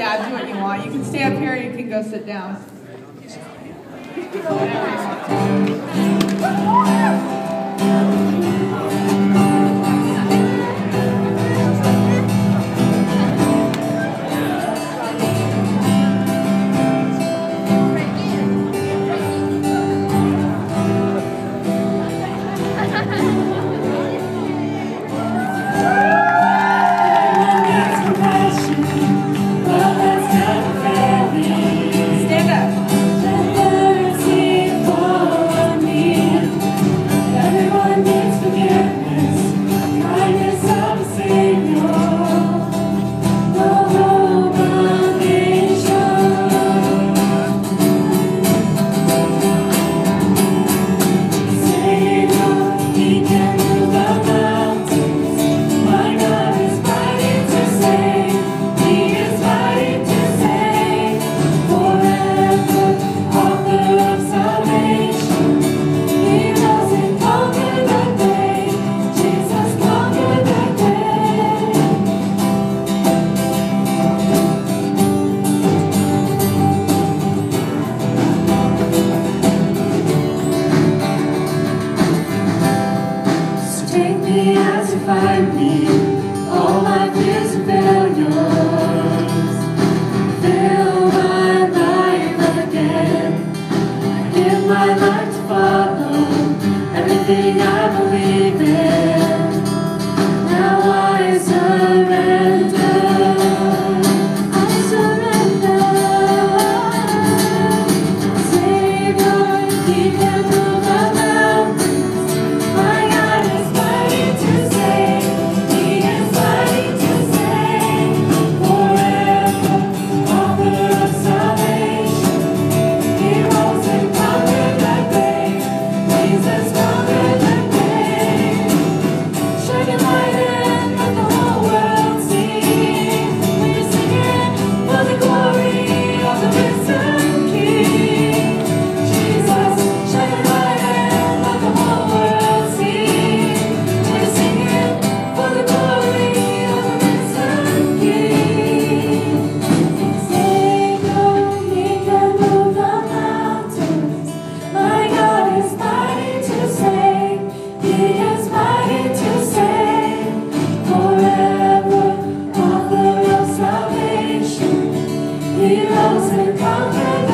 Yeah, do what you want. You can stay up here, you can go sit down. All my fears and failures fill my life again. I give my life to follow everything I believe. those who conquer